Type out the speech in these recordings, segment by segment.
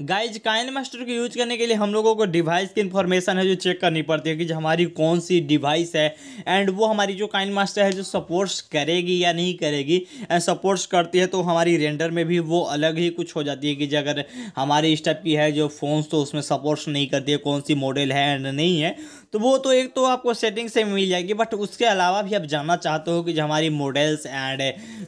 Guys KineMaster को use करने के लिए हम लोगों को डिवाइस की इन्फॉर्मेशन है जो चेक करनी पड़ती है कि हमारी कौन सी डिवाइस है एंड वो हमारी जो काइन मास्टर है जो सपोर्ट्स करेगी या नहीं करेगी एंड सपोर्ट्स करती है तो हमारी रेंडर में भी वो अलग ही कुछ हो जाती है कि अगर हमारी इस टाइप की है जो फ़ोन्स तो उसमें सपोर्ट्स नहीं करती है, कौन सी मॉडल है एंड नहीं है तो वो तो एक तो आपको सेटिंग से मिल जाएगी बट उसके अलावा भी आप जानना चाहते हो कि जो हमारी मॉडल्स एंड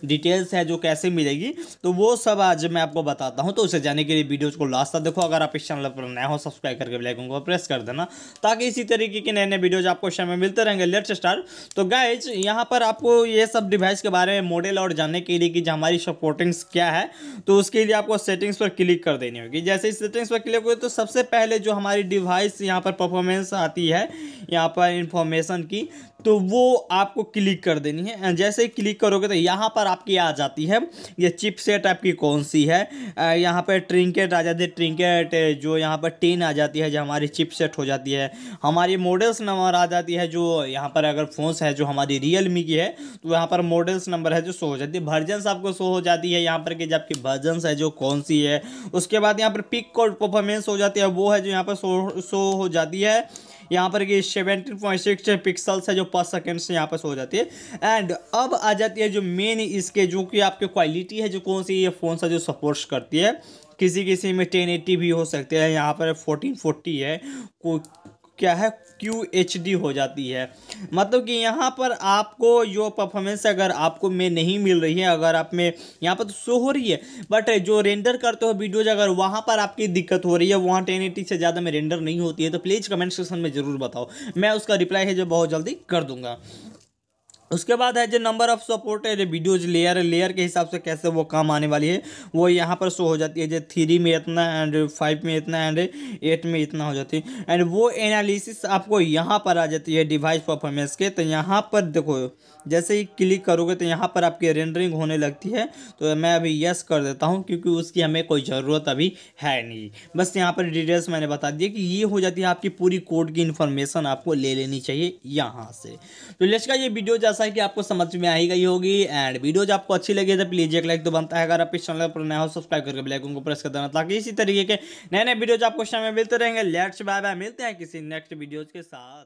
डिटेल्स है जो कैसे मिलेगी तो वो सब आज मैं आपको बताता हूँ तो उसे जाने के लिए वीडियोज़ को तक देखो, अगर आप इस चैनल पर नए हो सब्सक्राइब करके बेलाइकन को प्रेस कर देना, ताकि इसी तरीके के नए नए वीडियोज़ आपको समय मिलते रहेंगे। लेट्स स्टार्ट तो गाइज़ यहाँ पर आपको ये सब डिवाइस के बारे में मॉडल और जानने के लिए कि हमारी सपोर्टिंग्स क्या है तो उसके लिए आपको सेटिंग्स पर क्लिक कर देनी होगी। जैसे ही सेटिंग्स पर क्लिक हो तो सबसे पहले जो हमारी डिवाइस यहाँ पर परफॉर्मेंस आती है, यहाँ पर इंफॉर्मेशन की तो वो आपको क्लिक कर देनी है। जैसे ही क्लिक करोगे तो यहाँ पर आपकी आ जाती है। ये चिप सेट आपकी कौन सी है? यहाँ पर ट्रिंकेट आ जाती है। ट्रिंकेट, जो यहाँ पर टेन आ जाती है, जो हमारी चिप सेट हो जाती है। हमारी मॉडल्स नंबर आ जाती है, जो यहाँ पर अगर फोन्स है, जो हमारी रियल मी की है तो यहाँ पर मॉडल्स नंबर है, जो शो हो जाती है। वर्जन्स आपको शो हो जाती है यहाँ पर कि जबकि वर्जन्स है, जो कौन सी है। उसके बाद यहाँ पर पिक कोड परफॉर्मेंस हो जाती है, वो है जो यहाँ पर शो शो हो जाती है। यहाँ पर कि सेवेंटीन पॉइंट सिक्स पिक्सल्स है जो पर सेकेंड से यहाँ पर हो जाती है। एंड अब आ जाती है जो मेन इसके जो कि आपके क्वालिटी है, जो कौन सी ये फ़ोन सा जो सपोर्ट करती है, किसी किसी में टेन एट्टी भी हो सकते हैं, यहाँ पर फोर्टीन फोर्टी है को क्या है? क्यू एच डी हो जाती है। मतलब कि यहाँ पर आपको जो परफॉर्मेंस अगर आपको में नहीं मिल रही है, अगर आप में यहाँ पर तो शो हो रही है बट जो रेंडर करते हो वीडियोज़ अगर वहाँ पर आपकी दिक्कत हो रही है, वहाँ टेन से ज़्यादा में रेंडर नहीं होती है तो प्लीज़ कमेंट सेक्शन में ज़रूर बताओ। मैं उसका रिप्लाई है जो बहुत जल्दी कर दूँगा। उसके बाद है जो नंबर ऑफ़ सपोर्ट है वीडियोज़ लेयर लेयर के हिसाब से कैसे वो काम आने वाली है, वो यहाँ पर शो हो जाती है, जो थ्री में इतना एंड फाइव में इतना एंड एट में इतना हो जाती है। एंड वो एनालिसिस आपको यहाँ पर आ जाती है डिवाइस परफॉर्मेंस के तो यहाँ पर देखो, जैसे ही क्लिक करोगे तो यहाँ पर आपकी रेंडरिंग होने लगती है तो मैं अभी यस कर देता हूँ, क्योंकि उसकी हमें कोई ज़रूरत अभी है नहीं। बस यहाँ पर डिटेल्स मैंने बता दिया कि ये हो जाती है आपकी पूरी कोड की इन्फॉर्मेशन आपको ले लेनी चाहिए यहाँ से। तो लेट्स का ये वीडियो जैसा जैसा कि आपको समझ में आई गई होगी एंड वीडियो जो आपको अच्छी लगी तो प्लीज़ एक लाइक तो बनता है। अगर आप इस चैनल पर नया हो सब्सक्राइब करके बेलाइकन को प्रेस कर देना, ताकि इसी तरीके के नए नए वीडियो आपको समय मिलते रहेंगे। लेट्स बाय बाय मिलते हैं किसी नेक्स्ट वीडियोज़ के साथ।